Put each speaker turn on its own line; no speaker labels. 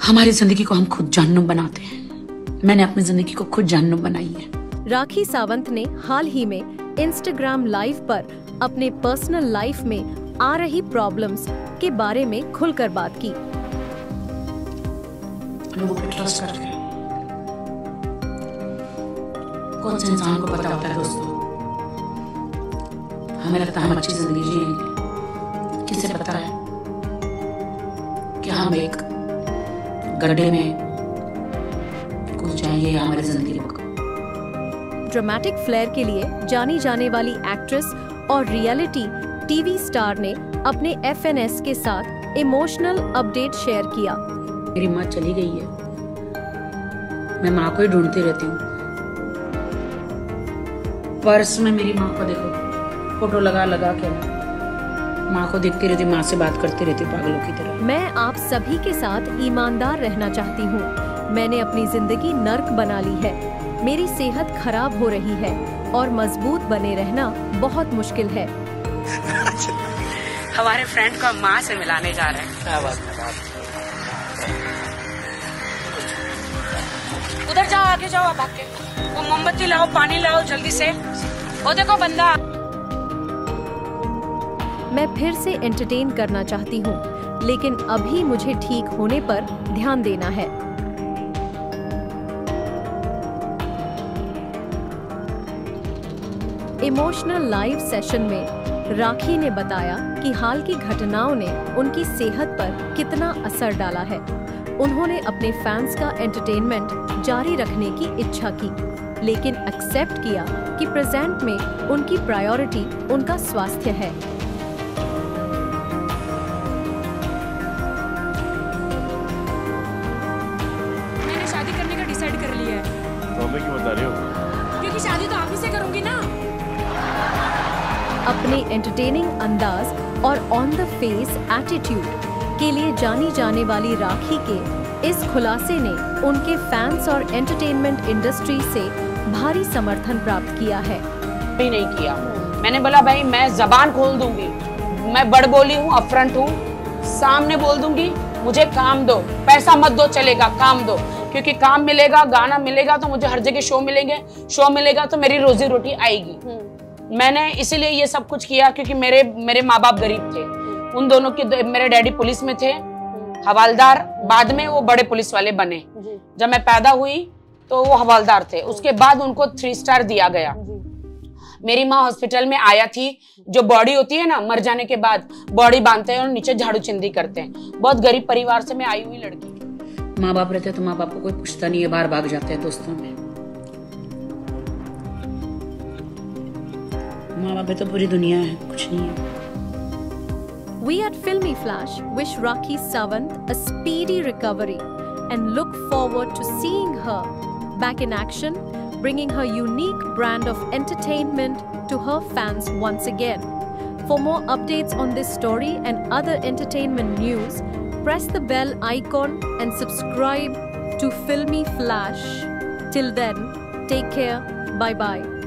हमारी ज़िंदगी को हम खुद जहन्नुम बनाते हैं। मैंने अपनी ज़िंदगी को खुद जहन्नुम बनाई है।
राखी सावंत ने हाल ही में इंस्टाग्राम लाइव पर अपने पर्सनल लाइफ में आ रही प्रॉब्लम्स के बारे में खुलकर बात की।
लोगों पे ट्रस्ट करके कौन से इंसान को पता होता है दोस्तों? हमें लगता है हम अच्छी ज़िंदगी जिएँगे किसे पता है? कि हम एक गड्ढे में जाएँगे या हमारी ज़िंदगी को
ड्रामेटिक फ्लेयर के लिए जानी जाने वाली एक्ट्रेस और रियलिटी टीवी स्टार ने अपने एफएनएस के साथ इमोशनल अपडेट शेयर किया।
मेरी माँ चली गई है। मैं माँ को ही ढूंढती रहती हूँ। पर्स में मेरी माँ को देखो। फ़ोटो लगा लगा के। माँ को देखती रहती माँ से बात करती रहती पागलों की तरह।
मैं आप सभी के साथ ईमानदार रहना चाहती हूँ। मैंने अपनी ज़िंदगी नर्क बना ली है। मेरी सेहत खराब हो रही है और मज़बूत बने रहना बहुत मुश्किल है।
हमारे फ्रेंड को माँ से मिलाने जा रहे हैं।
क्या बात है।
उधर जाओ आगे जाओ आप आके। वो मोमबत्ती लाओ पानी लाओ जल्दी से। वो देखो बंदा।
मैं फिर से एंटरटेन करना चाहती हूँ, लेकिन अभी मुझे ठीक होने पर ध्यान देना है। इमोशनल लाइव सेशन में राखी ने बताया कि हाल की घटनाओं ने उनकी सेहत पर कितना असर डाला है। उन्होंने अपने फैंस का एंटरटेनमेंट जारी रखने की इच्छा की, लेकिन एक्सेप्ट किया कि प्रेजेंट में उनकी प्रायोरिटी उनका स्वास्थ्य है।
हमें क्यों बता रहे हो?
क्योंकि शादी तो आप ही से करूँगी ना।
अपने एंटरटेनिंग अंदाज और ऑन द फेस एटीट्यूड के लिए जानी जाने वाली राखी के इस खुलासे ने उनके फैंस और एंटरटेनमेंट इंडस्ट्री से भारी समर्थन प्राप्त किया है।
भी नहीं किया। मैंने बोला भाई मैं जबान खोल दूँगी। मैं बड़ बोली हूँ अपफ्रंट हूँ। सामने बोल दूँगी मुझे काम दो पैसा मत दो चलेगा काम दो। क्योंकि काम मिलेगा गाना मिलेगा तो मुझे हर जगह शो मिलेंगे। शो मिलेगा तो मेरी रोजी रोटी आएगी। मैंने इसीलिए ये सब कुछ किया क्योंकि मेरे मेरे माँ बाप गरीब थे। उन दोनों के मेरे डैडी पुलिस में थे। हवालदार बाद में वो बड़े पुलिस वाले बने। जब मैं पैदा हुई तो वो हवालदार थे। उसके बाद उनको थ्री स्टार दिया गया। मेरी माँ हॉस्पिटल में आया थी। जो बॉडी होती है ना मर जाने के बाद बॉडी बांधते हैं और नीचे झाड़ू चिंदी करते हैं। बहुत गरीब परिवार से मैं आई हुई लड़की।
माँ बाप रहते हैं तो माँ बाप को कोई पूछता नहीं है बाहर भाग जाते हैं दोस्तों में माँ बाप है तो पूरी दुनिया है कुछ नहीं है
We at Filmy Flash wish Rakhi Sawant a speedy recovery and look forward to seeing her back in action, bringing her unique brand of entertainment to her fans once again. For more updates on this story and other entertainment news, press the bell icon and subscribe to Filmy Flash. Till then, take care. Bye bye.